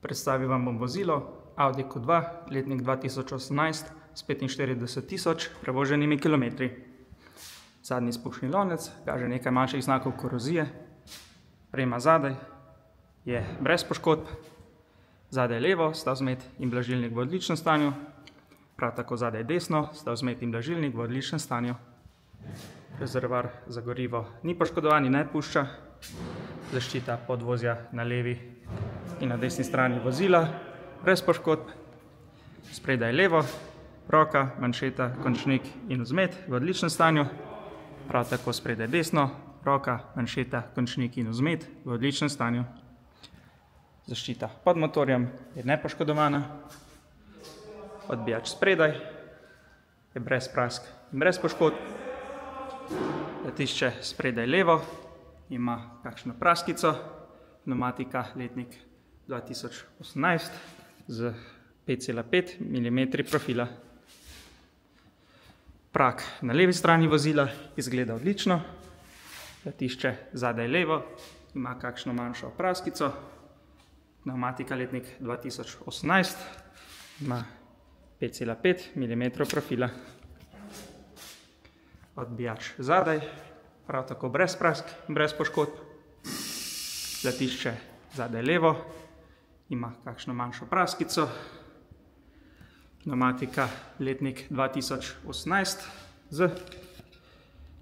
Predstavil vam bom vozilo Audi Q2, letnik 2018 s 45 tisoč prevoženimi kilometri. Zadnji spušni lonec kaže nekaj manjših znakov korozije, rema zadaj je brez poškodb, zadaj levo sta vzmet in blažilnik v odličnem stanju, prav tako zadaj desno sta vzmet in blažilnik v odličnem stanju. Rezervoar za gorivo ni poškodovan in ne pušča, zaščita podvozja na levi in na desni strani vozila, brez poškodb, spredaj levo, roka, manšeta, končnik in vzmet v odličnem stanju, prav tako spredaj desno, roka, manšeta, končnik in vzmet v odličnem stanju. Zaščita pod motorjem je nepoškodovana, odbijač spredaj je brez prask in brez poškodb, letišče spredaj levo ima kakšno praskico, pneumatika letnik 2018 z 5,5 mm profila. Prak na levi strani vozila izgleda odlično, letišče zadaj levo ima kakšno manjšo praskico, pneumatika letnik 2018 ima 5,5 mm profila. Odbijač zadaj, prav tako brez prask brez poškodb, letišče zadaj levo ima kakšno manjšo praskico, pneumatika letnik 2018 z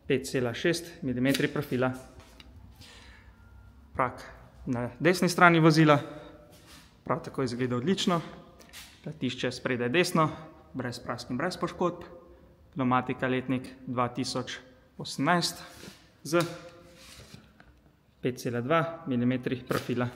5,6 mm profila. Prak na desni strani vozila prav tako izgleda odlično, letišče spredaj desno, brez prask in brez poškodb, pneumatika letnik 2018 z 5,2 mm profila.